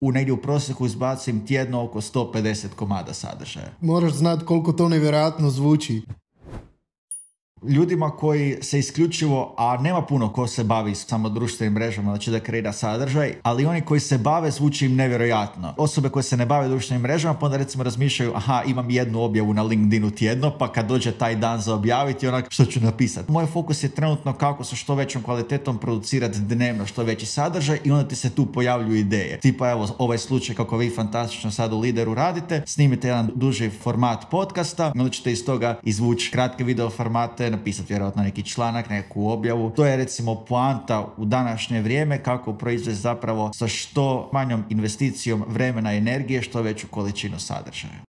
u negdje u prosjeku izbacim tjedno oko 150 komada sadržaja. Moraš znati koliko to nevjerojatno zvuči ljudima koji se isključivo, a nema puno ko se bavi samo društvenim mrežama, znači da kreira sadržaj, ali oni koji se bave zvuči im nevjerojatno. Osobe koje se ne bave društvenim mrežama, pa onda recimo razmišljaju, aha, imam jednu objavu na LinkedInu tjedno, pa kad dođe taj dan za objaviti, onak što ću napisati. Moj fokus je trenutno kako sa što većom kvalitetom producirati dnevno što veći sadržaj i onda ti se tu pojavljuju ideje. Tipa evo ovaj slučaj kako vi fantastično sad u Lideru radite, snimite jedan duži format podcasta, onda ćete iz toga izvući kratke video formate, napisati vjerojatno neki članak, neku objavu. To je recimo poanta u današnje vrijeme kako proizvesti zapravo sa što manjom investicijom vremena i energije što veću količinu sadržaja.